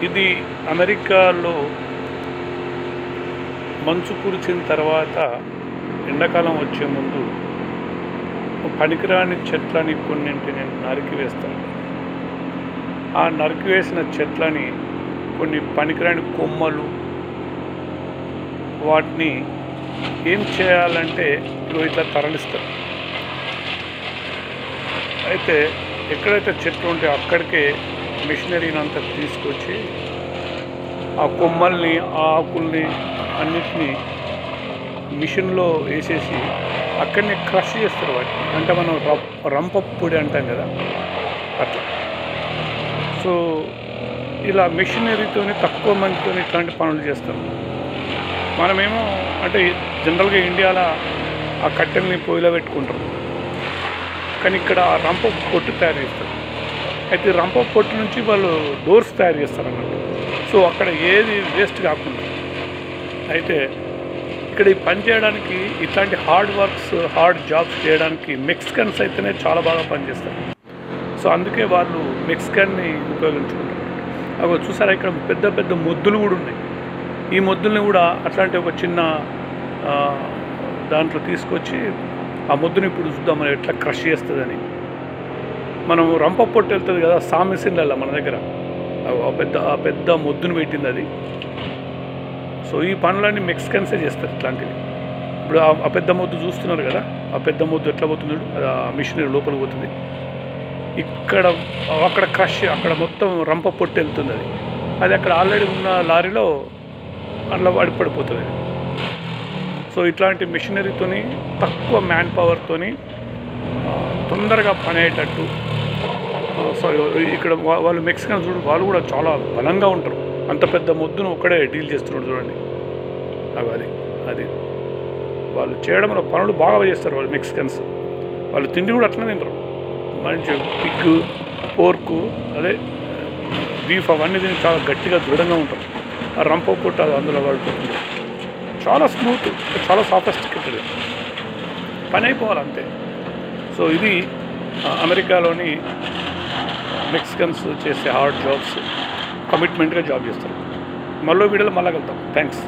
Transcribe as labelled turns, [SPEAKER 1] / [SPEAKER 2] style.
[SPEAKER 1] ఇది అమెరికాలో మంచు కురిచిన తర్వాత ఎండాకాలం వచ్చే ముందు పనికిరాని చెట్లని కొన్నింటిని నరికి వేస్తాను ఆ నరికి వేసిన చెట్లని కొన్ని పనికిరాని కొమ్మలు వాటిని ఏం చేయాలంటే ఇప్పుడు ఇట్లా తరలిస్తారు అయితే ఎక్కడైతే చెట్లు ఉంటే అక్కడికే మిషనరీని అంతా తీసుకొచ్చి ఆ కొమ్మల్ని ఆ ఆకుల్ని అన్నిటినీ మిషన్లో వేసేసి అక్కడనే క్రష్ చేస్తారు వాటిని. అంటే మనం ర- రంప పొడి అంటాం కదా అట్లా. సో ఇలా మిషనరీతోని తక్కువ మందితో ఇట్లాంటి పనులు చేస్తాం. మనమేమో అంటే జనరల్గా ఇండియాలో ఆ కట్టెల్ని పొయ్యిలో పెట్టుకుంటాం. కానీ ఇక్కడ ఆ రంప పొట్టు తయారు చేస్తారు. అయితే ఈ రంప పొట్టు నుంచి వాళ్ళు డోర్స్ తయారు చేస్తారు అన్నట్టు సో అక్కడ ఏది వేస్ట్ కాకుండా. అయితే ఇక్కడ ఈ పని చేయడానికి ఇట్లాంటి హార్డ్ వర్క్స్ హార్డ్ జాబ్స్ చేయడానికి మెక్సికన్స్ అయితేనే చాలా బాగా పనిచేస్తారు సో అందుకే వాళ్ళు మెక్సికన్ని ఉపయోగించుకుంటారు అవి చూసారా ఇక్కడ పెద్ద పెద్ద మొద్దులు కూడా ఉన్నాయి. ఈ మొద్దుల్ని కూడా అట్లాంటి ఒక చిన్న దాంట్లో తీసుకొచ్చి ఆ మొద్దుని ఇప్పుడు చూద్దాం ఎట్లా క్రష్ చేస్తుందని. మనం రంప పొట్టు వెళ్తుంది కదా సామిసిన్ల మన దగ్గర. పెద్ద ఆ పెద్ద మొద్దును పెట్టింది అది. సో ఈ పనులన్నీ మెక్సికన్సే చేస్తారు ఇట్లాంటివి. ఇప్పుడు ఆ- పెద్ద మొద్దు చూస్తున్నారు కదా ఆ పెద్ద మొద్దు ఎట్లా పోతున్నాడు అది ఆ మిషనరీ లోపలికి పోతుంది. ఇక్కడ అక్కడ క్రష్ అక్కడ మొత్తం రంప పొట్టు వెళ్తుంది అది. అది అక్కడ ఆల్రెడీ ఉన్న లారీలో అట్లా పడి పడిపోతుంది సో ఇట్లాంటి మిషనరీతోని తక్కువ మ్యాన్ పవర్తోని తొందరగా పని అయ్యేటట్టు సారీ సో ఇక్కడ వాళ్ళు మెక్సికన్ చూడు వాళ్ళు కూడా చాలా బలంగా ఉంటారు. అంత పెద్ద ముద్దును ఒక్కడే డీల్ చేస్తున్నాడు చూడండి. అవి అది అది. వాళ్ళు చేయడంలో పనులు బాగా చేస్తారు వాళ్ళు మెక్సికన్స్ వాళ్ళు తిండి కూడా అట్లనే తింటారు. మంచి పిగ్ పోర్కు అదే బీఫ్ అవన్నీ తిని చాలా గట్టిగా దృఢంగా ఉంటారు. ఆ రంప పుట్ట అది అందులో వాళ్ళు చాలా స్మూత్ చాలా సాఫిస్టికేటెడ్ పని అయిపోవాలి అంతే. సో ఇది అమెరికాలోని మెక్సికన్స్ చేసే హార్డ్ జాబ్స్ కమిట్మెంట్గా జాబ్ చేస్తారు. మళ్ళీ వీడియోలో మళ్ళా కలుద్దాం. థ్యాంక్స్